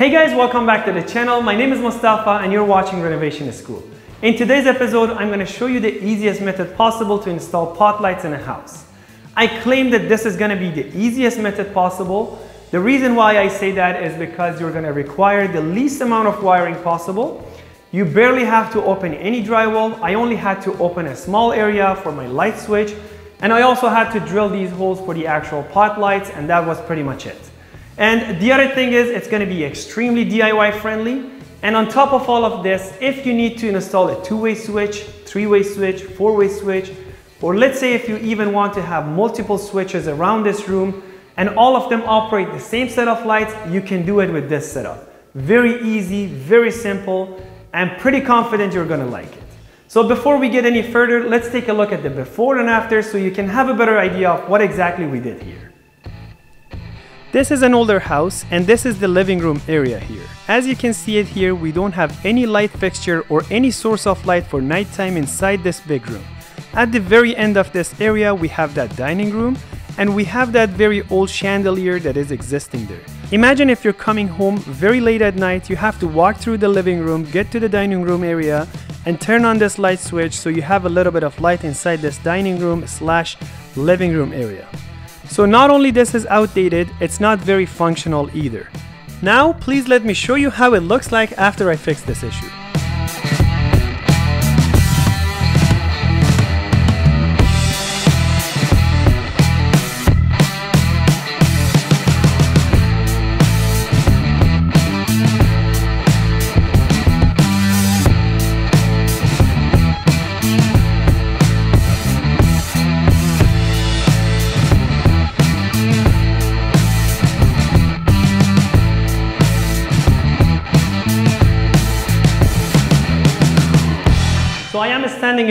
Hey guys, welcome back to the channel. My name is Mostafa and you're watching Renovation School. In today's episode, I'm going to show you the easiest method possible to install pot lights in a house. I claim that this is going to be the easiest method possible. The reason why I say that is because you're going to require the least amount of wiring possible. You barely have to open any drywall. I only had to open a small area for my light switch and I also had to drill these holes for the actual pot lights and that was pretty much it. And the other thing is it's gonna be extremely DIY friendly. And on top of all of this, if you need to install a two-way switch, three-way switch, four-way switch, or let's say if you even want to have multiple switches around this room and all of them operate the same set of lights, you can do it with this setup. Very easy, very simple. I'm pretty confident you're gonna like it. So before we get any further, let's take a look at the before and after so you can have a better idea of what exactly we did here. This is an older house and this is the living room area here. As you can see it here, we don't have any light fixture or any source of light for nighttime inside this big room. At the very end of this area, we have that dining room and we have that very old chandelier that is existing there. Imagine if you're coming home very late at night, you have to walk through the living room, get to the dining room area and turn on this light switch so you have a little bit of light inside this dining room slash living room area. So not only this is outdated, it's not very functional either. Now, please let me show you how it looks like after I fix this issue.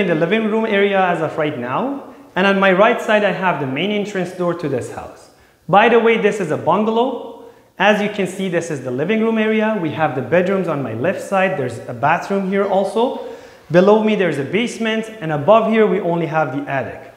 The living room area as of right now. And on my right side, I have the main entrance door to this house. By the way, this is a bungalow. As you can see, this is the living room area. We have the bedrooms on my left side. There's a bathroom here also. Below me, there's a basement. And above here, we only have the attic.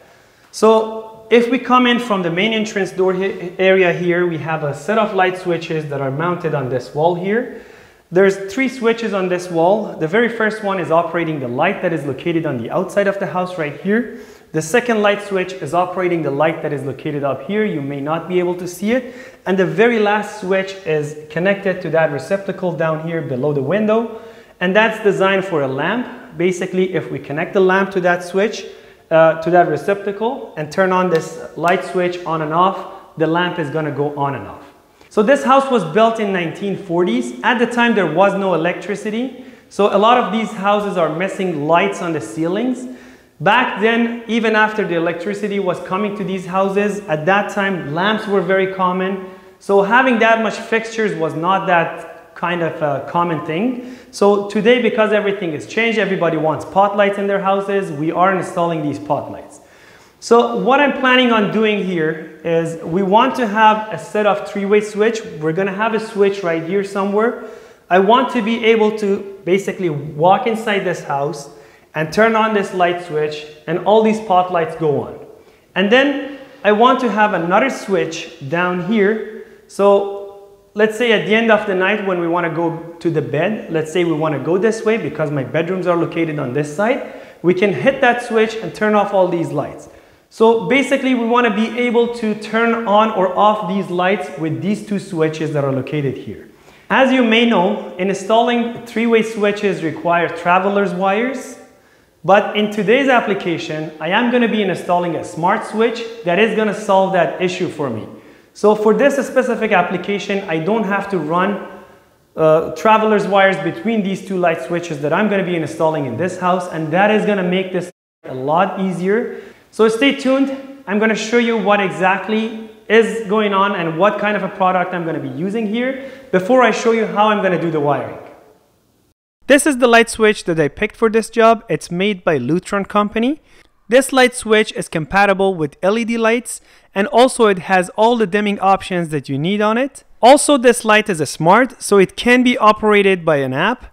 So if we come in from the main entrance door area here, we have a set of light switches that are mounted on this wall here. There's three switches on this wall. The very first one is operating the light that is located on the outside of the house right here. The second light switch is operating the light that is located up here. You may not be able to see it. And the very last switch is connected to that receptacle down here below the window. And that's designed for a lamp. Basically, if we connect the lamp to that switch, uh, to that receptacle and turn on this light switch on and off, the lamp is gonna go on and off. So this house was built in 1940s. At the time, there was no electricity. So a lot of these houses are missing lights on the ceilings. Back then, even after the electricity was coming to these houses, at that time, lamps were very common. So having that much fixtures was not that kind of a common thing. So today, because everything has changed, everybody wants pot lights in their houses. We are installing these pot lights. So what I'm planning on doing here is we want to have a set of three-way switch. We're gonna have a switch right here somewhere. I want to be able to basically walk inside this house and turn on this light switch and all these pot lights go on. And then I want to have another switch down here. So let's say at the end of the night when we want to go to the bed, let's say we want to go this way because my bedrooms are located on this side, we can hit that switch and turn off all these lights. So basically we want to be able to turn on or off these lights with these two switches that are located here. As you may know, installing three-way switches require traveler's wires. But in today's application, I am going to be installing a smart switch that is going to solve that issue for me. So for this specific application, I don't have to run uh, traveler's wires between these two light switches that I'm going to be installing in this house. And that is going to make this a lot easier so stay tuned. I'm going to show you what exactly is going on and what kind of a product I'm going to be using here before I show you how I'm going to do the wiring. This is the light switch that I picked for this job. It's made by Lutron company. This light switch is compatible with LED lights and also it has all the dimming options that you need on it. Also this light is a smart so it can be operated by an app.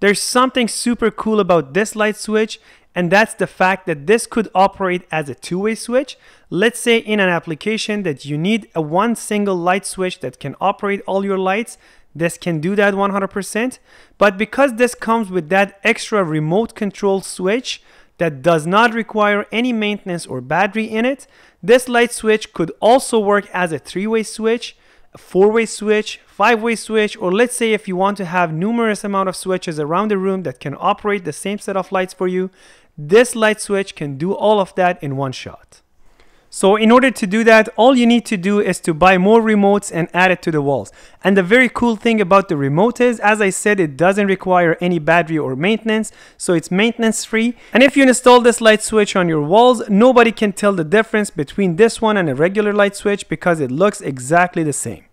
There's something super cool about this light switch and that's the fact that this could operate as a two-way switch. Let's say in an application that you need a one single light switch that can operate all your lights. this can do that 100%. But because this comes with that extra remote control switch that does not require any maintenance or battery in it, this light switch could also work as a three-way switch, four-way switch, five-way switch, or let's say if you want to have numerous amount of switches around the room that can operate the same set of lights for you, this light switch can do all of that in one shot. So in order to do that, all you need to do is to buy more remotes and add it to the walls. And the very cool thing about the remote is, as I said, it doesn't require any battery or maintenance, so it's maintenance free. And if you install this light switch on your walls, nobody can tell the difference between this one and a regular light switch because it looks exactly the same.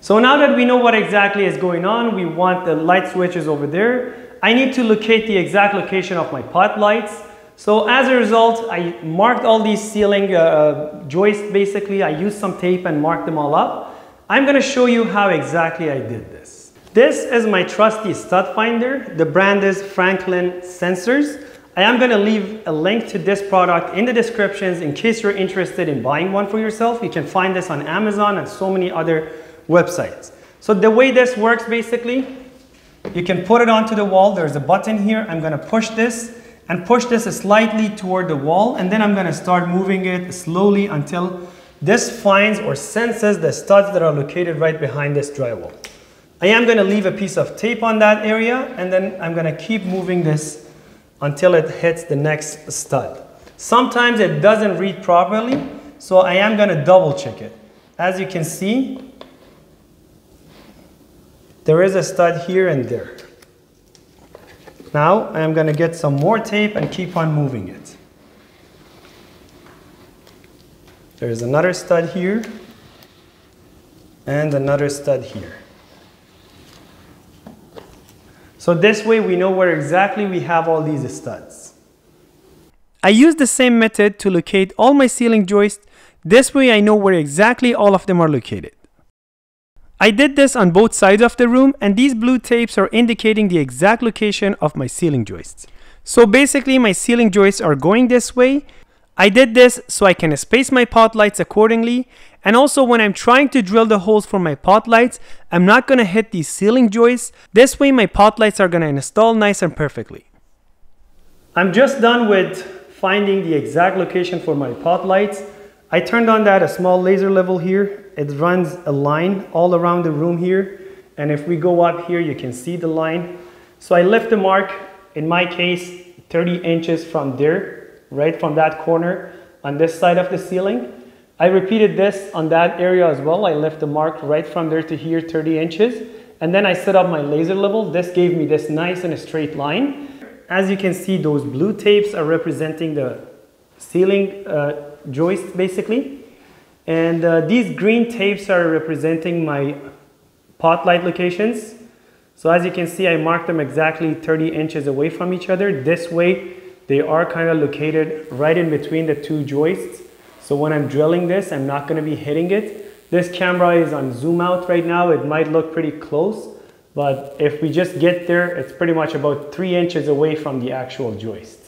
So now that we know what exactly is going on, we want the light switches over there. I need to locate the exact location of my pot lights. So as a result, I marked all these ceiling uh, joists basically. I used some tape and marked them all up. I'm gonna show you how exactly I did this. This is my trusty stud finder. The brand is Franklin Sensors. I am gonna leave a link to this product in the descriptions in case you're interested in buying one for yourself. You can find this on Amazon and so many other websites. So the way this works basically, you can put it onto the wall. There's a button here. I'm gonna push this and push this slightly toward the wall and then I'm going to start moving it slowly until this finds or senses the studs that are located right behind this drywall. I am going to leave a piece of tape on that area and then I'm going to keep moving this until it hits the next stud. Sometimes it doesn't read properly so I am going to double check it. As you can see there is a stud here and there. Now I am going to get some more tape and keep on moving it. There's another stud here and another stud here. So this way we know where exactly we have all these studs. I use the same method to locate all my ceiling joists. This way I know where exactly all of them are located. I did this on both sides of the room and these blue tapes are indicating the exact location of my ceiling joists. So basically my ceiling joists are going this way. I did this so I can space my pot lights accordingly and also when I'm trying to drill the holes for my pot lights, I'm not going to hit these ceiling joists. This way my pot lights are going to install nice and perfectly. I'm just done with finding the exact location for my pot lights. I turned on that a small laser level here it runs a line all around the room here. And if we go up here, you can see the line. So I left the mark, in my case, 30 inches from there, right from that corner on this side of the ceiling. I repeated this on that area as well. I left the mark right from there to here, 30 inches. And then I set up my laser level. This gave me this nice and straight line. As you can see, those blue tapes are representing the ceiling uh, joist basically. And uh, these green tapes are representing my pot light locations. So as you can see, I marked them exactly 30 inches away from each other. This way, they are kind of located right in between the two joists. So when I'm drilling this, I'm not gonna be hitting it. This camera is on zoom out right now. It might look pretty close, but if we just get there, it's pretty much about three inches away from the actual joist.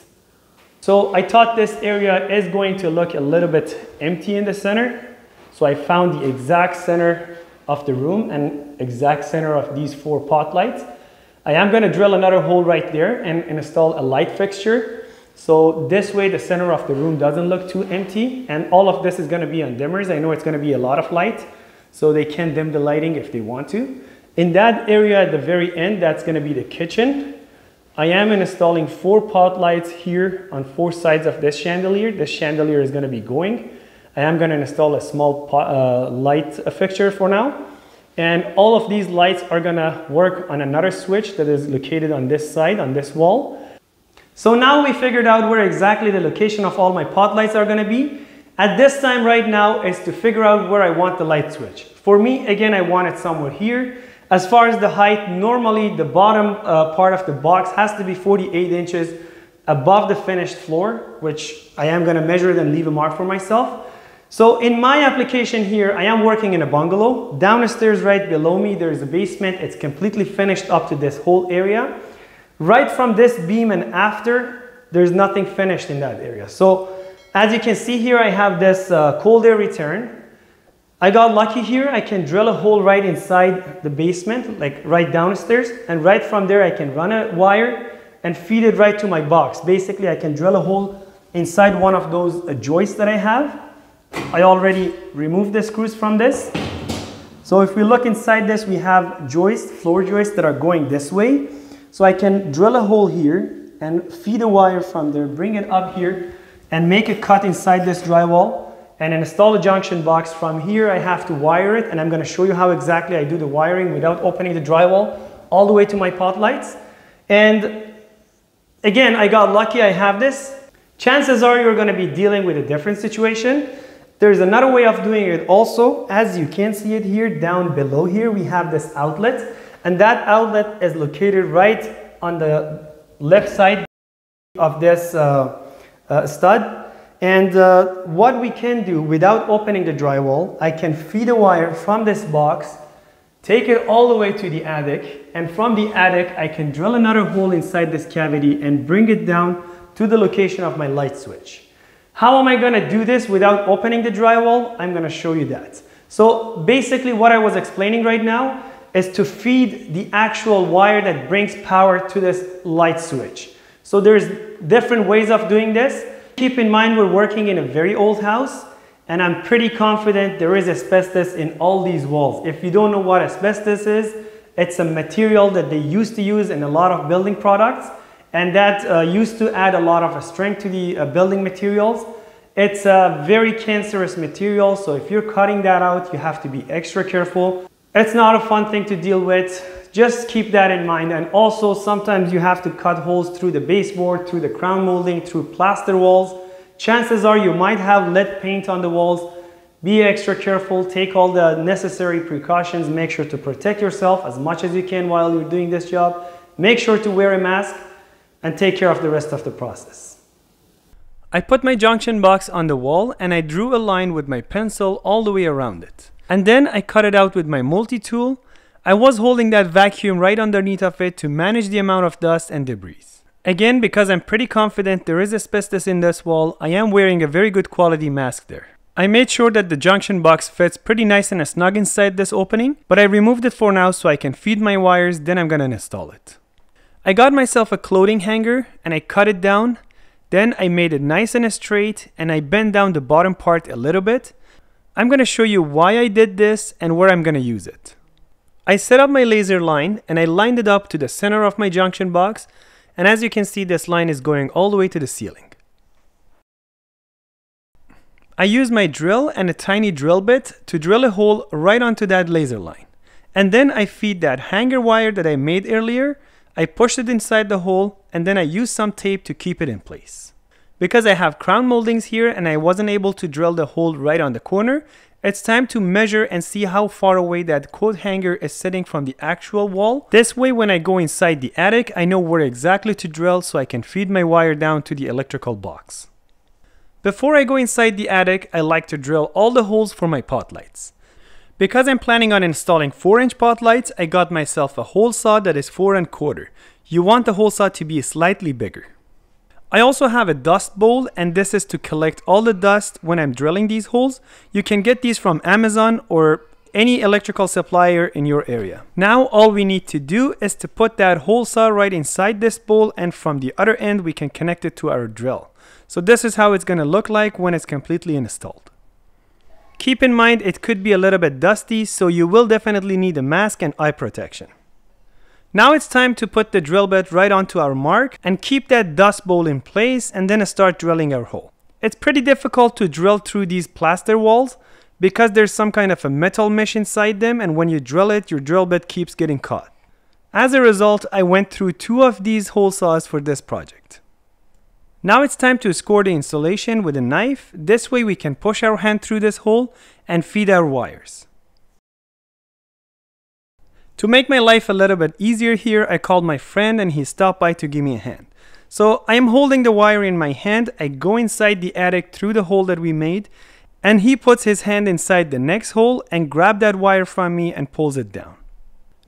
So I thought this area is going to look a little bit empty in the center. So I found the exact center of the room and exact center of these four pot lights. I am going to drill another hole right there and, install a light fixture. So this way the center of the room doesn't look too empty and all of this is going to be on dimmers. I know it's going to be a lot of light so they can dim the lighting if they want to. In that area at the very end, that's going to be the kitchen. I am installing four pot lights here on four sides of this chandelier. This chandelier is going to be going. I am going to install a small uh, light fixture for now. And all of these lights are going to work on another switch that is located on this side, on this wall. So now we figured out where exactly the location of all my pot lights are going to be. At this time right now is to figure out where I want the light switch. For me, again, I want it somewhere here. As far as the height, normally the bottom uh, part of the box has to be 48 inches above the finished floor, which I am going to measure it and leave a mark for myself. So in my application here, I am working in a bungalow. Downstairs right below me, there is a basement. It's completely finished up to this whole area. Right from this beam and after, there's nothing finished in that area. So as you can see here, I have this uh, cold air return. I got lucky here. I can drill a hole right inside the basement, like right downstairs. And right from there, I can run a wire and feed it right to my box. Basically, I can drill a hole inside one of those uh, joists that I have. I already removed the screws from this. So if we look inside this, we have joists, floor joists that are going this way. So I can drill a hole here and feed a wire from there, bring it up here and make a cut inside this drywall and install a junction box. From here, I have to wire it and I'm gonna show you how exactly I do the wiring without opening the drywall all the way to my pot lights. And again, I got lucky I have this. Chances are you're gonna be dealing with a different situation. There's another way of doing it also. As you can see it here, down below here, we have this outlet. And that outlet is located right on the left side of this uh, uh, stud. And uh, what we can do without opening the drywall, I can feed a wire from this box, take it all the way to the attic, and from the attic, I can drill another hole inside this cavity and bring it down to the location of my light switch. How am I gonna do this without opening the drywall? I'm gonna show you that. So basically what I was explaining right now is to feed the actual wire that brings power to this light switch. So there's different ways of doing this. Keep in mind we're working in a very old house and I'm pretty confident there is asbestos in all these walls. If you don't know what asbestos is, it's a material that they used to use in a lot of building products and that uh, used to add a lot of strength to the uh, building materials. It's a very cancerous material, so if you're cutting that out, you have to be extra careful. It's not a fun thing to deal with. Just keep that in mind. And also, sometimes you have to cut holes through the baseboard, through the crown molding, through plaster walls. Chances are you might have lead paint on the walls. Be extra careful, take all the necessary precautions, make sure to protect yourself as much as you can while you're doing this job. Make sure to wear a mask and take care of the rest of the process. I put my junction box on the wall and I drew a line with my pencil all the way around it. And then I cut it out with my multi-tool. I was holding that vacuum right underneath of it to manage the amount of dust and debris. Again, because I'm pretty confident there is asbestos in this wall, I am wearing a very good quality mask there. I made sure that the junction box fits pretty nice and snug inside this opening, but I removed it for now so I can feed my wires, then I'm gonna install it. I got myself a clothing hanger and I cut it down. Then I made it nice and straight and I bent down the bottom part a little bit. I'm to show you why I did this and where I'm to use it. I set up my laser line and I lined it up to the center of my junction box and as you can see this line is going all the way to the ceiling. I used my drill and a tiny drill bit to drill a hole right onto that laser line. And then I feed that hanger wire that I made earlier I pushed it inside the hole and then I used some tape to keep it in place. Because I have crown moldings here and I wasn't able to drill the hole right on the corner, it's time to measure and see how far away that coat hanger is sitting from the actual wall. This way when I go inside the attic, I know where exactly to drill so I can feed my wire down to the electrical box. Before I go inside the attic, I like to drill all the holes for my pot lights. Because I'm planning on installing 4 inch pot lights, I got myself a hole saw that is 4 and quarter. You want the hole saw to be slightly bigger. I also have a dust bowl and this is to collect all the dust when I'm drilling these holes. You can get these from Amazon or any electrical supplier in your area. Now all we need to do is to put that hole saw right inside this bowl and from the other end we can connect it to our drill. So this is how it's going to look like when it's completely installed. Keep in mind it could be a little bit dusty, so you will definitely need a mask and eye protection. Now it's time to put the drill bit right onto our mark and keep that dust bowl in place and then start drilling our hole. It's pretty difficult to drill through these plaster walls because there's some kind of a metal mesh inside them and when you drill it, your drill bit keeps getting caught. As a result, I went through two of these hole saws for this project. Now it's time to score the insulation with a knife. This way we can push our hand through this hole and feed our wires. To make my life a little bit easier here, I called my friend and he stopped by to give me a hand. So I am holding the wire in my hand, I go inside the attic through the hole that we made, and he puts his hand inside the next hole and grab that wire from me and pulls it down.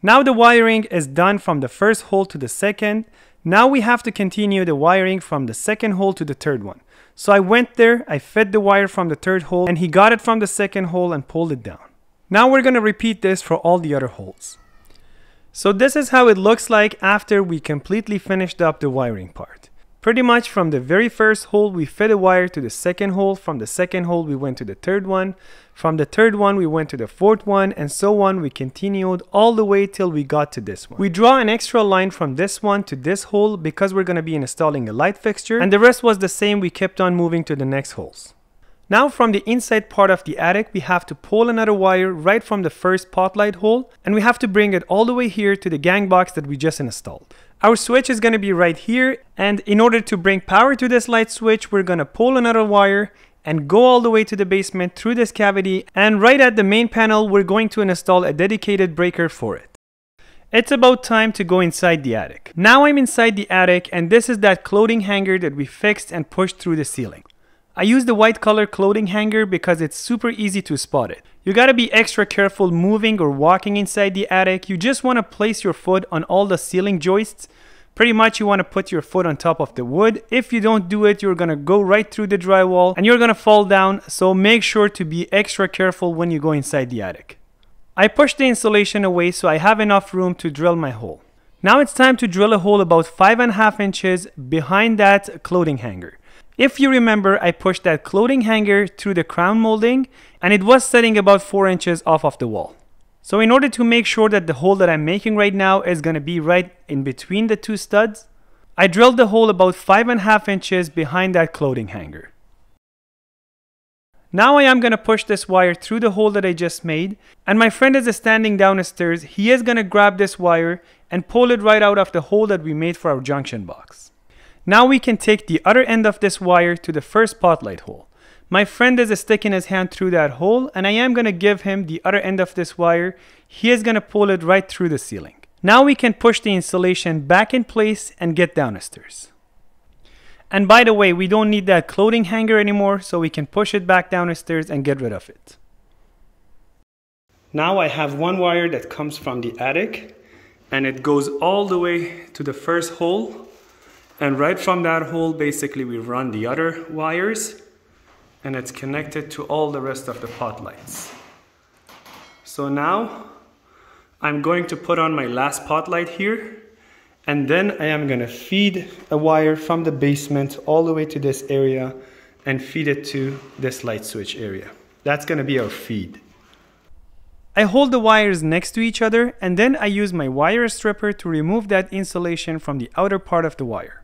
Now the wiring is done from the first hole to the second, Now we have to continue the wiring from the second hole to the third one. So I went there, I fed the wire from the third hole, and he got it from the second hole and pulled it down. Now we're going to repeat this for all the other holes. So this is how it looks like after we completely finished up the wiring part. Pretty much from the very first hole we fed a wire to the second hole, from the second hole we went to the third one, from the third one we went to the fourth one and so on we continued all the way till we got to this one. We draw an extra line from this one to this hole because we're going to be installing a light fixture and the rest was the same we kept on moving to the next holes. Now from the inside part of the attic we have to pull another wire right from the first pot light hole and we have to bring it all the way here to the gang box that we just installed. Our switch is going to be right here and in order to bring power to this light switch we're going to pull another wire and go all the way to the basement through this cavity and right at the main panel we're going to install a dedicated breaker for it. It's about time to go inside the attic. Now I'm inside the attic and this is that clothing hanger that we fixed and pushed through the ceiling. I use the white color clothing hanger because it's super easy to spot it. You gotta be extra careful moving or walking inside the attic. You just wanna place your foot on all the ceiling joists. Pretty much you wanna put your foot on top of the wood. If you don't do it, you're gonna go right through the drywall and you're gonna fall down. So make sure to be extra careful when you go inside the attic. I pushed the insulation away so I have enough room to drill my hole. Now it's time to drill a hole about five and a half inches behind that clothing hanger. If you remember, I pushed that clothing hanger through the crown molding and it was setting about 4 inches off of the wall. So in order to make sure that the hole that I'm making right now is going to be right in between the two studs, I drilled the hole about 5.5 inches behind that clothing hanger. Now I am going to push this wire through the hole that I just made and my friend is standing down the stairs. He is going to grab this wire and pull it right out of the hole that we made for our junction box. Now we can take the other end of this wire to the first pot light hole. My friend is sticking his hand through that hole and I am going to give him the other end of this wire. He is going to pull it right through the ceiling. Now we can push the insulation back in place and get down the stairs. And by the way, we don't need that clothing hanger anymore, so we can push it back down the stairs and get rid of it. Now I have one wire that comes from the attic and it goes all the way to the first hole and right from that hole, basically we run the other wires and it's connected to all the rest of the pot lights. So now I'm going to put on my last pot light here and then I am gonna feed a wire from the basement all the way to this area and feed it to this light switch area. That's gonna be our feed. I hold the wires next to each other and then I use my wire stripper to remove that insulation from the outer part of the wire.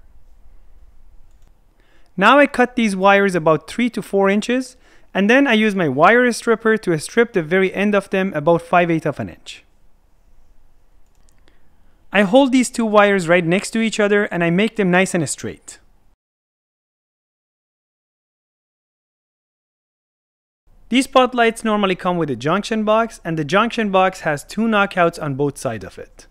Now I cut these wires about 3 to 4 inches and then I use my wire stripper to strip the very end of them about 5 8 of an inch. I hold these two wires right next to each other and I make them nice and straight. These pot lights normally come with a junction box and the junction box has two knockouts on both sides of it.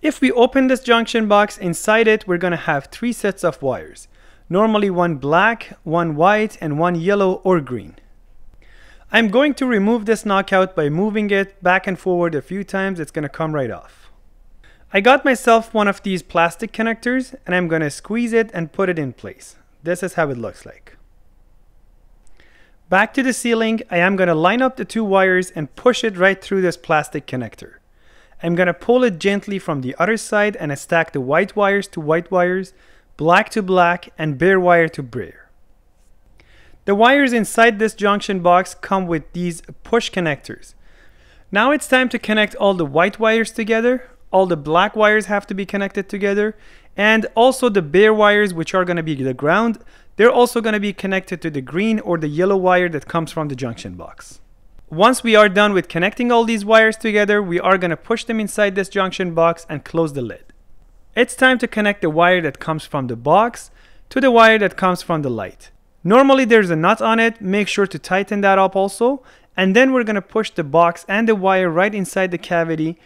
If we open this junction box, inside it we're going to have three sets of wires normally one black, one white, and one yellow or green. I'm going to remove this knockout by moving it back and forward a few times, it's going to come right off. I got myself one of these plastic connectors and I'm going to squeeze it and put it in place. This is how it looks like. Back to the ceiling, I am going to line up the two wires and push it right through this plastic connector. I'm going to pull it gently from the other side and stack the white wires to white wires black to black, and bare wire to bare. The wires inside this junction box come with these push connectors. Now it's time to connect all the white wires together, all the black wires have to be connected together, and also the bare wires which are going to be the ground, they're also going to be connected to the green or the yellow wire that comes from the junction box. Once we are done with connecting all these wires together, we are going to push them inside this junction box and close the lid. It's time to connect the wire that comes from the box to the wire that comes from the light. Normally there's a nut on it, make sure to tighten that up also. And then we're gonna push the box and the wire right inside the cavity.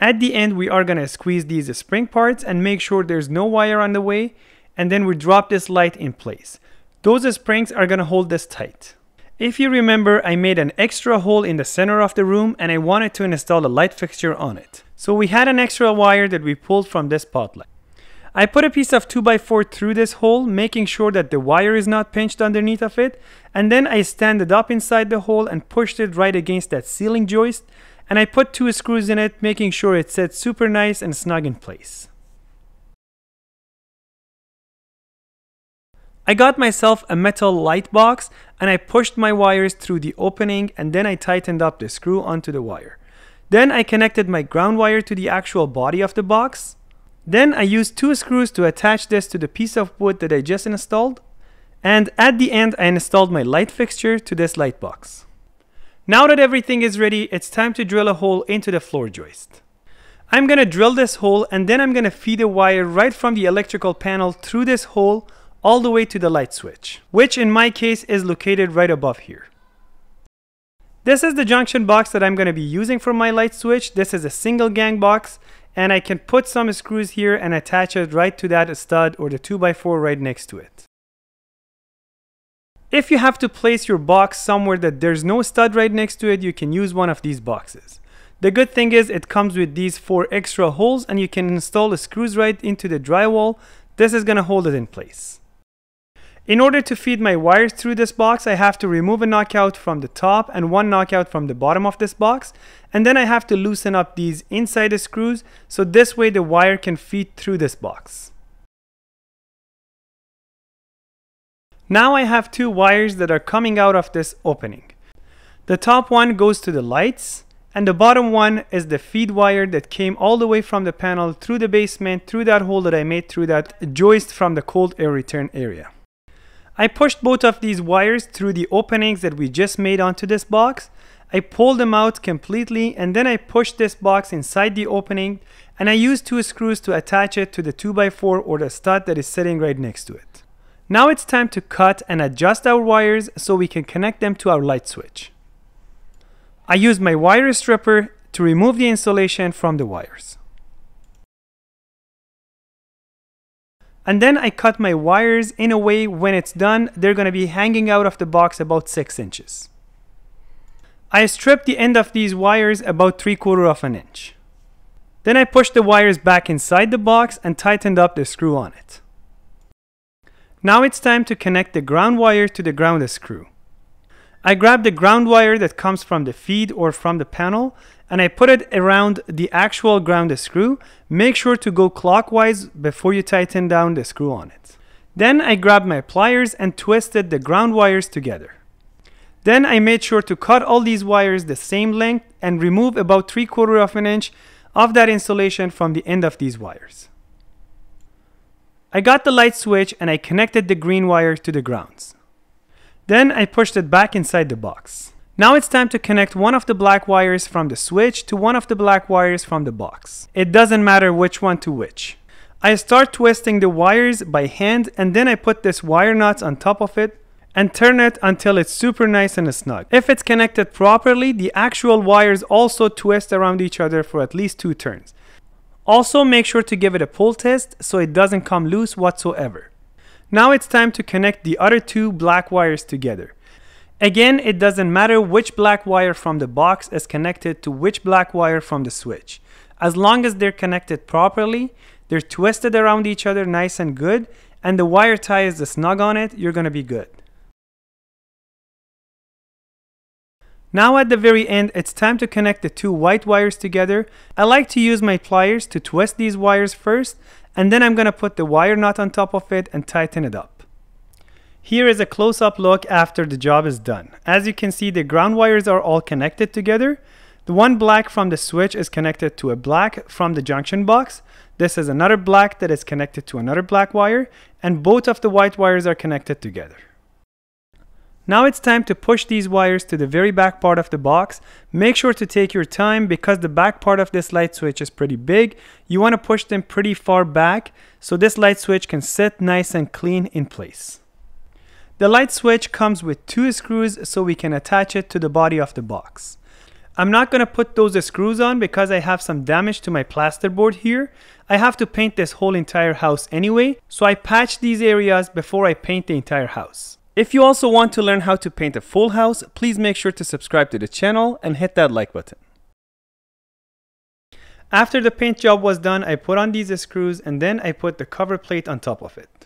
At the end, we are gonna squeeze these spring parts and make sure there's no wire on the way. And then we drop this light in place. Those springs are gonna hold this tight. If you remember, I made an extra hole in the center of the room and I wanted to install a light fixture on it. So we had an extra wire that we pulled from this pot light. I put a piece of 2x4 through this hole, making sure that the wire is not pinched underneath of it, and then I stand it up inside the hole and pushed it right against that ceiling joist, and I put two screws in it, making sure it sits super nice and snug in place. I got myself a metal light box and I pushed my wires through the opening and then I tightened up the screw onto the wire. Then I connected my ground wire to the actual body of the box. Then I used two screws to attach this to the piece of wood that I just installed. And at the end, I installed my light fixture to this light box. Now that everything is ready, it's time to drill a hole into the floor joist. I'm gonna drill this hole and then I'm gonna feed a wire right from the electrical panel through this hole all the way to the light switch, which in my case is located right above here. This is the junction box that I'm going to be using for my light switch. This is a single gang box and I can put some screws here and attach it right to that stud or the 2x4 right next to it. If you have to place your box somewhere that there's no stud right next to it, you can use one of these boxes. The good thing is it comes with these four extra holes and you can install the screws right into the drywall. This is going to hold it in place. In order to feed my wires through this box, I have to remove a knockout from the top and one knockout from the bottom of this box. And then I have to loosen up these inside the screws so this way the wire can feed through this box. Now I have two wires that are coming out of this opening. The top one goes to the lights and the bottom one is the feed wire that came all the way from the panel through the basement through that hole that I made through that joist from the cold air return area. I pushed both of these wires through the openings that we just made onto this box. I pulled them out completely and then I pushed this box inside the opening and I used two screws to attach it to the 2x4 or the stud that is sitting right next to it. Now it's time to cut and adjust our wires so we can connect them to our light switch. I used my wire stripper to remove the insulation from the wires. And then I cut my wires in a way when it's done, they're gonna be hanging out of the box about six inches. I stripped the end of these wires about three quarter of an inch. Then I pushed the wires back inside the box and tightened up the screw on it. Now it's time to connect the ground wire to the ground screw. I grabbed the ground wire that comes from the feed or from the panel and I put it around the actual ground screw. Make sure to go clockwise before you tighten down the screw on it. Then I grabbed my pliers and twisted the ground wires together. Then I made sure to cut all these wires the same length and remove about 3 quarter of an inch of that insulation from the end of these wires. I got the light switch and I connected the green wire to the grounds. Then I pushed it back inside the box. Now it's time to connect one of the black wires from the switch to one of the black wires from the box. It doesn't matter which one to which. I start twisting the wires by hand and then I put this wire nuts on top of it and turn it until it's super nice and snug. If it's connected properly, the actual wires also twist around each other for at least two turns. Also make sure to give it a pull test so it doesn't come loose whatsoever. Now it's time to connect the other two black wires together. Again, it doesn't matter which black wire from the box is connected to which black wire from the switch. As long as they're connected properly, they're twisted around each other nice and good, and the wire tie is snug on it, you're gonna be good. Now at the very end, it's time to connect the two white wires together. I like to use my pliers to twist these wires first, and then I'm gonna put the wire nut on top of it and tighten it up. Here is a close-up look after the job is done. As you can see, the ground wires are all connected together. The one black from the switch is connected to a black from the junction box. This is another black that is connected to another black wire, and both of the white wires are connected together. Now it's time to push these wires to the very back part of the box. Make sure to take your time because the back part of this light switch is pretty big. You want to push them pretty far back so this light switch can sit nice and clean in place. The light switch comes with two screws so we can attach it to the body of the box. I'm not going to put those screws on because I have some damage to my plasterboard here. I have to paint this whole entire house anyway, so I patch these areas before I paint the entire house. If you also want to learn how to paint a full house, please make sure to subscribe to the channel and hit that like button. After the paint job was done, I put on these screws and then I put the cover plate on top of it.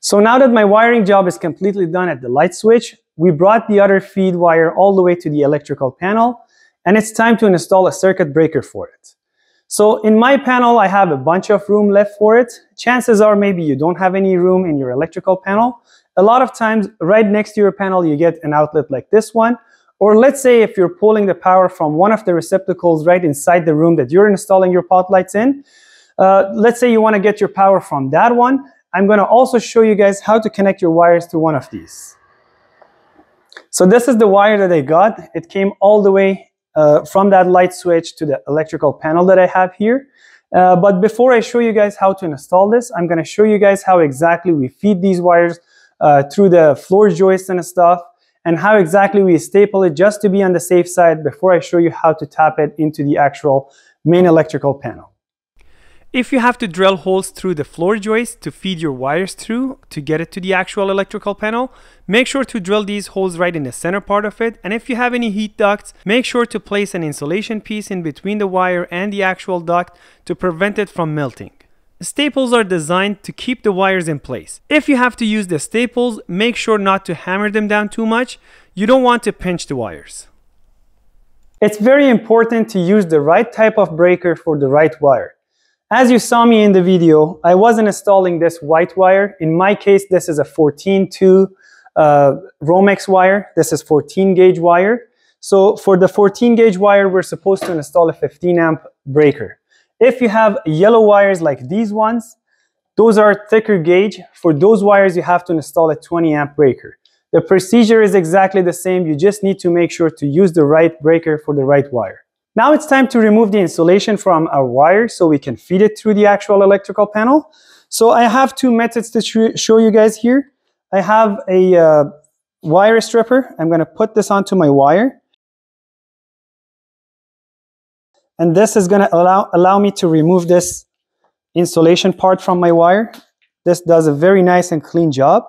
So now that my wiring job is completely done at the light switch, we brought the other feed wire all the way to the electrical panel and it's time to install a circuit breaker for it. So in my panel, I have a bunch of room left for it. Chances are maybe you don't have any room in your electrical panel. A lot of times right next to your panel, you get an outlet like this one. Or let's say if you're pulling the power from one of the receptacles right inside the room that you're installing your pot lights in. Uh, let's say you want to get your power from that one. I'm going to also show you guys how to connect your wires to one of these. So this is the wire that I got. It came all the way uh, from that light switch to the electrical panel that I have here. Uh, but before I show you guys how to install this, I'm going to show you guys how exactly we feed these wires uh, through the floor joists and stuff, and how exactly we staple it just to be on the safe side before I show you how to tap it into the actual main electrical panel. If you have to drill holes through the floor joist to feed your wires through to get it to the actual electrical panel, make sure to drill these holes right in the center part of it. And if you have any heat ducts, make sure to place an insulation piece in between the wire and the actual duct to prevent it from melting. Staples are designed to keep the wires in place. If you have to use the staples, make sure not to hammer them down too much. You don't want to pinch the wires. It's very important to use the right type of breaker for the right wire. As you saw me in the video, I wasn't installing this white wire. In my case, this is a 14-2 uh, Romex wire. This is 14 gauge wire. So for the 14 gauge wire, we're supposed to install a 15 amp breaker. If you have yellow wires like these ones, those are thicker gauge. For those wires, you have to install a 20 amp breaker. The procedure is exactly the same. You just need to make sure to use the right breaker for the right wire. Now it's time to remove the insulation from our wire so we can feed it through the actual electrical panel. So I have two methods to show you guys here. I have a uh, wire stripper. I'm going to put this onto my wire. And this is going to allow, allow me to remove this insulation part from my wire. This does a very nice and clean job.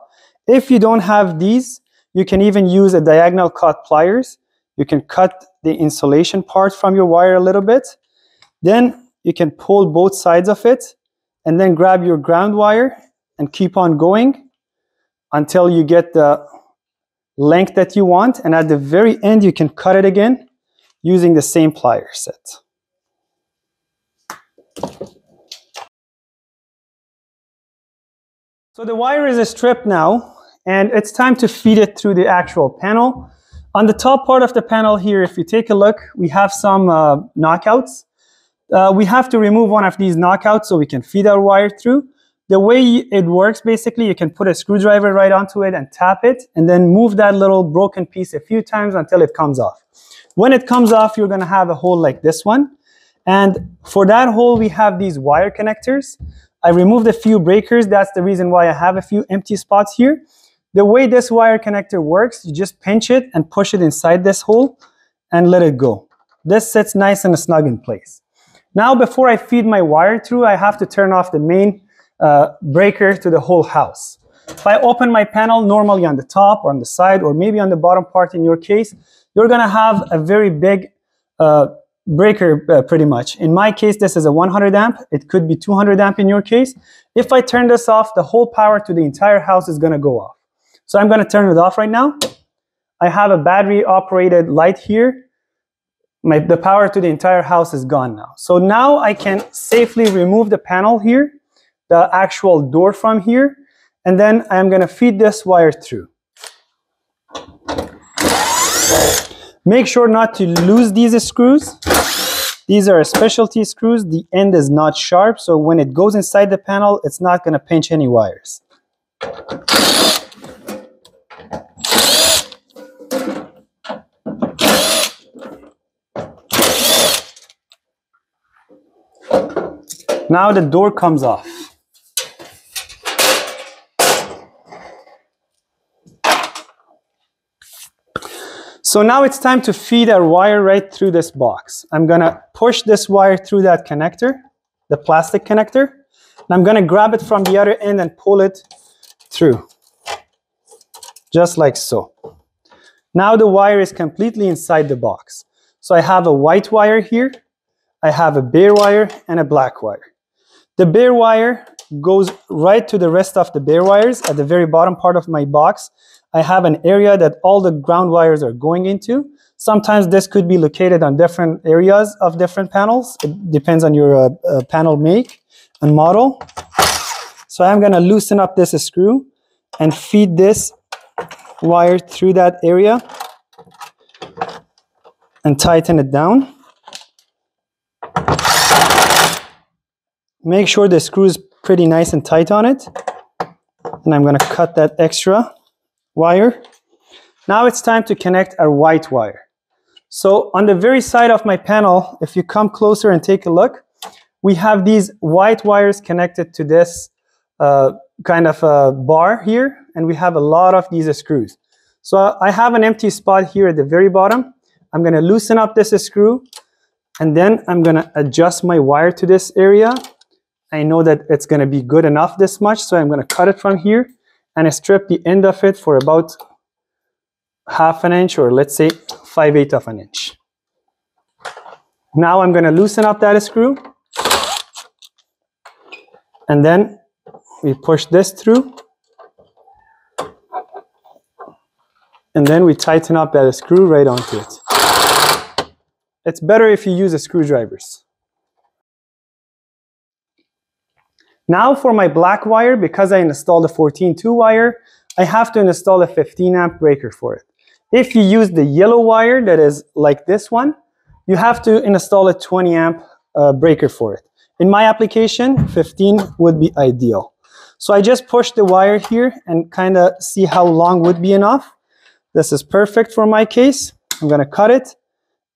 If you don't have these, you can even use a diagonal cut pliers. You can cut the insulation part from your wire a little bit. Then you can pull both sides of it and then grab your ground wire and keep on going until you get the length that you want. And at the very end, you can cut it again using the same plier set. So the wire is stripped now, and it's time to feed it through the actual panel. On the top part of the panel here, if you take a look, we have some uh, knockouts. Uh, we have to remove one of these knockouts so we can feed our wire through. The way it works, basically, you can put a screwdriver right onto it and tap it, and then move that little broken piece a few times until it comes off. When it comes off, you're gonna have a hole like this one. And for that hole, we have these wire connectors. I removed a few breakers. That's the reason why I have a few empty spots here. The way this wire connector works, you just pinch it and push it inside this hole and let it go. This sits nice and snug in place. Now, before I feed my wire through, I have to turn off the main uh, breaker to the whole house. If I open my panel normally on the top or on the side or maybe on the bottom part in your case, you're gonna have a very big uh, breaker uh, pretty much. In my case, this is a 100 amp. It could be 200 amp in your case. If I turn this off, the whole power to the entire house is gonna go off. So I'm going to turn it off right now. I have a battery operated light here. My, the power to the entire house is gone now. So now I can safely remove the panel here, the actual door from here, and then I'm going to feed this wire through. Make sure not to lose these screws. These are specialty screws. The end is not sharp, so when it goes inside the panel, it's not going to pinch any wires. Now the door comes off. So now it's time to feed our wire right through this box. I'm gonna push this wire through that connector, the plastic connector, and I'm gonna grab it from the other end and pull it through, just like so. Now the wire is completely inside the box. So I have a white wire here, I have a bare wire and a black wire. The bare wire goes right to the rest of the bare wires at the very bottom part of my box. I have an area that all the ground wires are going into. Sometimes this could be located on different areas of different panels. It depends on your uh, uh, panel make and model. So I'm gonna loosen up this screw and feed this wire through that area and tighten it down. Make sure the screw is pretty nice and tight on it. And I'm gonna cut that extra wire. Now it's time to connect our white wire. So on the very side of my panel, if you come closer and take a look, we have these white wires connected to this uh, kind of a bar here, and we have a lot of these screws. So I have an empty spot here at the very bottom. I'm gonna loosen up this screw, and then I'm gonna adjust my wire to this area. I know that it's gonna be good enough this much, so I'm gonna cut it from here and I strip the end of it for about half an inch or let's say 5 8 of an inch. Now I'm gonna loosen up that screw and then we push this through and then we tighten up that screw right onto it. It's better if you use screwdrivers. Now for my black wire, because I installed a 14-2 wire, I have to install a 15 amp breaker for it. If you use the yellow wire that is like this one, you have to install a 20 amp uh, breaker for it. In my application, 15 would be ideal. So I just push the wire here and kind of see how long would be enough. This is perfect for my case. I'm going to cut it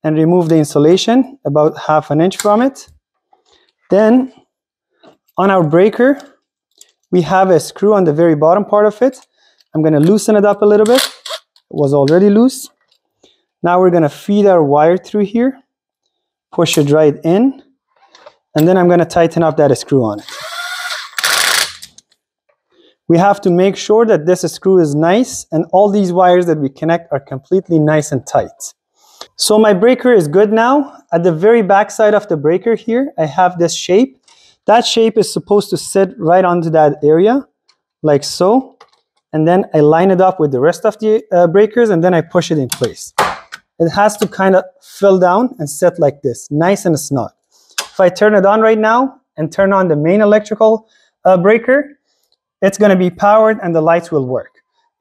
and remove the insulation about half an inch from it. Then on our breaker, we have a screw on the very bottom part of it. I'm going to loosen it up a little bit. It was already loose. Now we're going to feed our wire through here, push it right in, and then I'm going to tighten up that screw on it. We have to make sure that this screw is nice and all these wires that we connect are completely nice and tight. So my breaker is good now. At the very back side of the breaker here, I have this shape. That shape is supposed to sit right onto that area, like so. And then I line it up with the rest of the uh, breakers and then I push it in place. It has to kind of fill down and sit like this, nice and snug. If I turn it on right now and turn on the main electrical uh, breaker, it's going to be powered and the lights will work.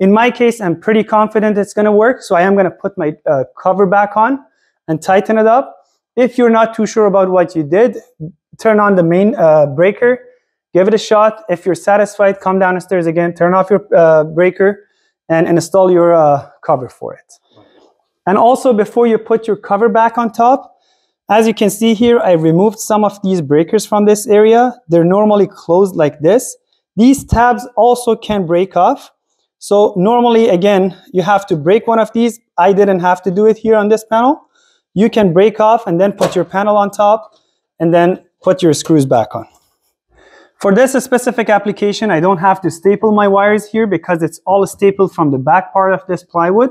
In my case, I'm pretty confident it's going to work, so I am going to put my uh, cover back on and tighten it up. If you're not too sure about what you did, turn on the main uh, breaker, give it a shot. If you're satisfied, come downstairs again, turn off your uh, breaker, and install your uh, cover for it. And also, before you put your cover back on top, as you can see here, I removed some of these breakers from this area. They're normally closed like this. These tabs also can break off. So normally, again, you have to break one of these. I didn't have to do it here on this panel. You can break off and then put your panel on top and then put your screws back on. For this specific application, I don't have to staple my wires here because it's all stapled from the back part of this plywood.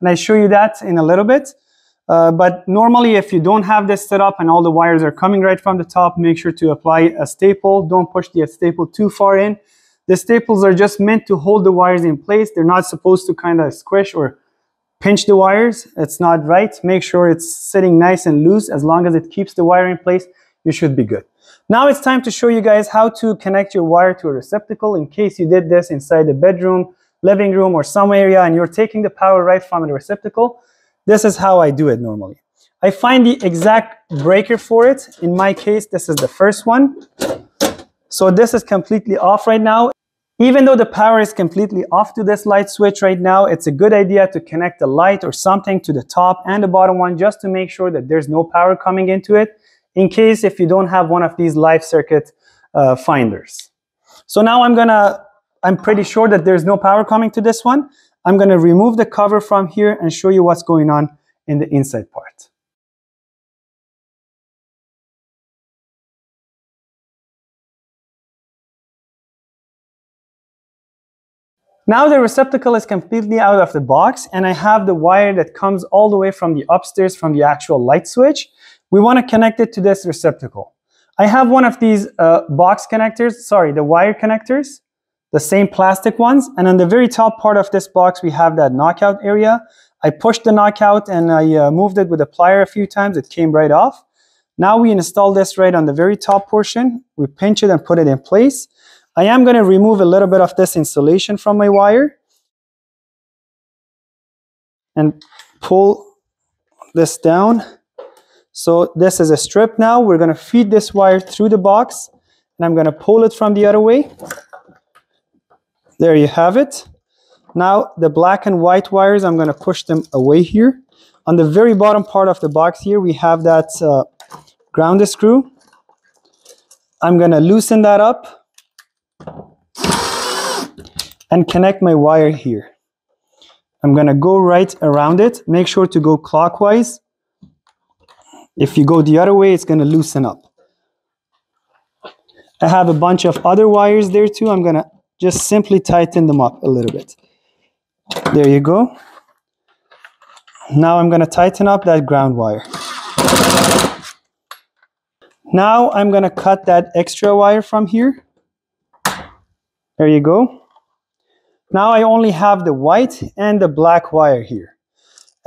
And I show you that in a little bit. Uh, but normally, if you don't have this set up and all the wires are coming right from the top, make sure to apply a staple. Don't push the staple too far in. The staples are just meant to hold the wires in place. They're not supposed to kind of squish or pinch the wires. It's not right. Make sure it's sitting nice and loose. As long as it keeps the wire in place, you should be good. Now it's time to show you guys how to connect your wire to a receptacle in case you did this inside the bedroom, living room, or some area and you're taking the power right from the receptacle. This is how I do it normally. I find the exact breaker for it. In my case, this is the first one. So this is completely off right now. Even though the power is completely off to this light switch right now, it's a good idea to connect a light or something to the top and the bottom one just to make sure that there's no power coming into it in case if you don't have one of these live circuit uh, finders. So now I'm gonna, I'm pretty sure that there's no power coming to this one. I'm to remove the cover from here and show you what's going on in the inside part. Now the receptacle is completely out of the box and I have the wire that comes all the way from the upstairs from the actual light switch. We want to connect it to this receptacle. I have one of these uh, box connectors, sorry, the wire connectors, the same plastic ones. And on the very top part of this box, we have that knockout area. I pushed the knockout and I uh, moved it with a plier a few times. It came right off. Now we install this right on the very top portion. We pinch it and put it in place. I am going to remove a little bit of this insulation from my wire and pull this down. So this is a strip now. We're to feed this wire through the box and I'm to pull it from the other way. There you have it. Now the black and white wires, I'm to push them away here. On the very bottom part of the box here, we have that uh, ground screw. I'm to loosen that up and connect my wire here. I'm to go right around it. Make sure to go clockwise. If you go the other way, it's going to loosen up. I have a bunch of other wires there too. I'm going to just simply tighten them up a little bit. There you go. Now I'm going to tighten up that ground wire. Now I'm going to cut that extra wire from here. There you go. Now I only have the white and the black wire here.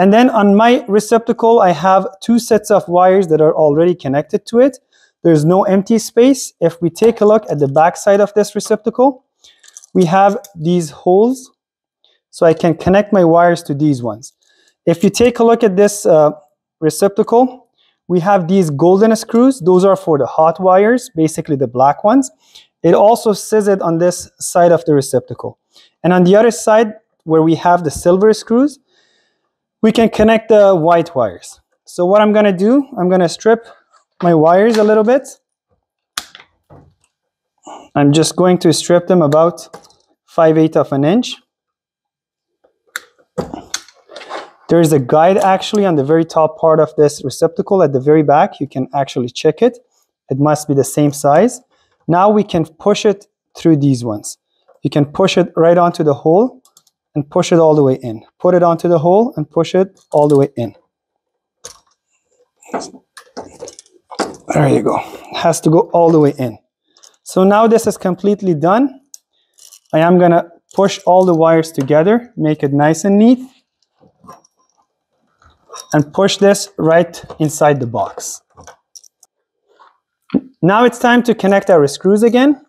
And then on my receptacle, I have two sets of wires that are already connected to it. There's no empty space. If we take a look at the back side of this receptacle, we have these holes. So I can connect my wires to these ones. If you take a look at this uh, receptacle, we have these golden screws. Those are for the hot wires, basically the black ones. It also says it on this side of the receptacle. And on the other side, where we have the silver screws, we can connect the white wires. So what I'm gonna do, I'm gonna strip my wires a little bit. I'm just going to strip them about 5 8 of an inch. There's a guide actually on the very top part of this receptacle at the very back. You can actually check it. It must be the same size. Now we can push it through these ones. You can push it right onto the hole and push it all the way in. Put it onto the hole and push it all the way in. There you go. It has to go all the way in. So now this is completely done. I am gonna push all the wires together, make it nice and neat and push this right inside the box. Now it's time to connect our screws again.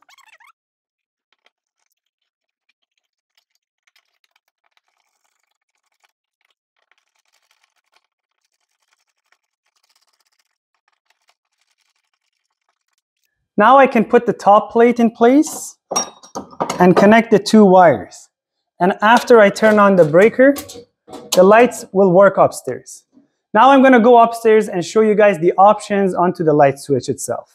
Now I can put the top plate in place and connect the two wires. And after I turn on the breaker, the lights will work upstairs. Now I'm going to go upstairs and show you guys the options onto the light switch itself.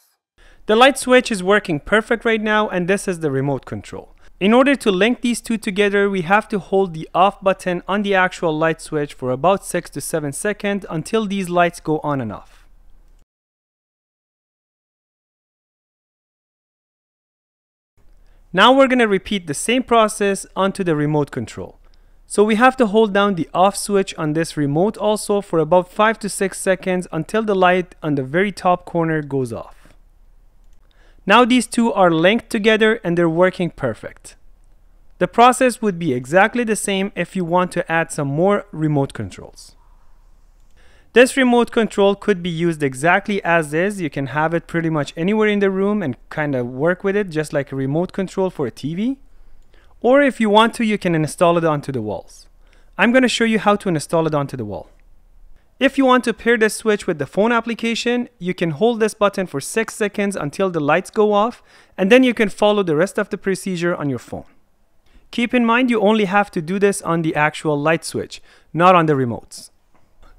The light switch is working perfect right now and this is the remote control. In order to link these two together, we have to hold the off button on the actual light switch for about 6 to 7 seconds until these lights go on and off. Now we're going to repeat the same process onto the remote control. So we have to hold down the off switch on this remote also for about 5 to 6 seconds until the light on the very top corner goes off. Now these two are linked together and they're working perfect. The process would be exactly the same if you want to add some more remote controls. This remote control could be used exactly as is. You can have it pretty much anywhere in the room and kind of work with it just like a remote control for a TV. Or if you want to, you can install it onto the walls. I'm going to show you how to install it onto the wall. If you want to pair this switch with the phone application, you can hold this button for 6 seconds until the lights go off, and then you can follow the rest of the procedure on your phone. Keep in mind you only have to do this on the actual light switch, not on the remotes.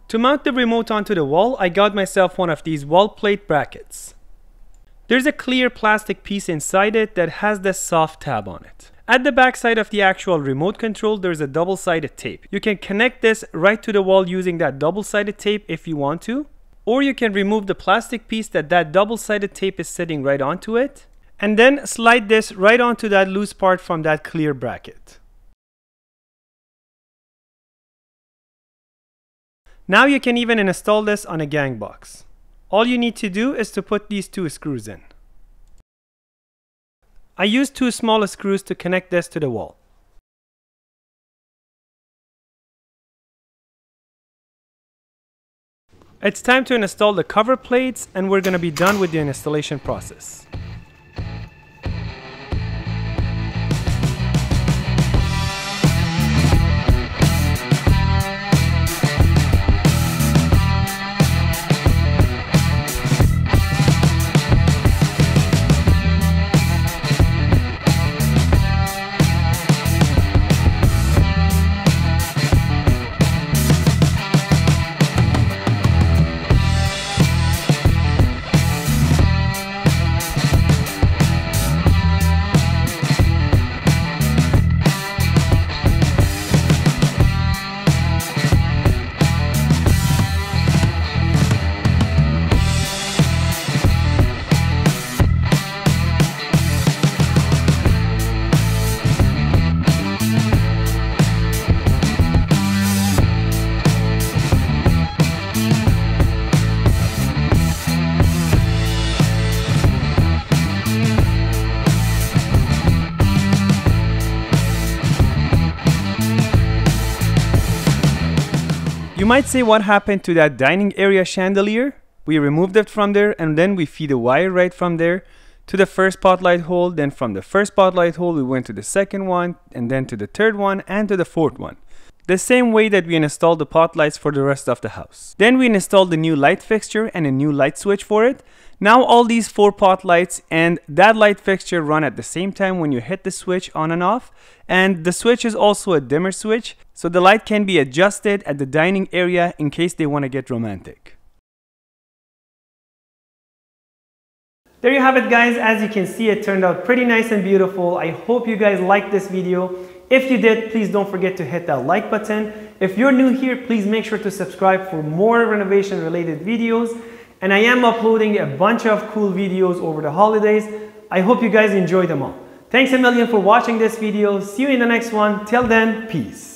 To mount the remote onto the wall, I got myself one of these wall plate brackets. There's a clear plastic piece inside it that has the soft tab on it. At the back side of the actual remote control, there's a double-sided tape. You can connect this right to the wall using that double-sided tape if you want to, or you can remove the plastic piece that that double-sided tape is sitting right onto it, and then slide this right onto that loose part from that clear bracket. Now you can even install this on a gang box. All you need to do is to put these two screws in. I used two smaller screws to connect this to the wall. It's time to install the cover plates and we're gonna be done with the installation process. Might say what happened to that dining area chandelier? We removed it from there and then we feed a wire right from there to the first pot light hole. Then from the first pot light hole, we went to the second one and then to the third one and to the fourth one. The same way that we installed the pot lights for the rest of the house. Then we installed the new light fixture and a new light switch for it. Now all these four pot lights and that light fixture run at the same time when you hit the switch on and off. And the switch is also a dimmer switch, so the light can be adjusted at the dining area in case they want to get romantic. There you have it guys, as you can see it turned out pretty nice and beautiful. I hope you guys liked this video. If you did, please don't forget to hit that like button. If you're new here, please make sure to subscribe for more renovation related videos and I am uploading a bunch of cool videos over the holidays. I hope you guys enjoy them all. Thanks a million for watching this video. See you in the next one. Till then, peace.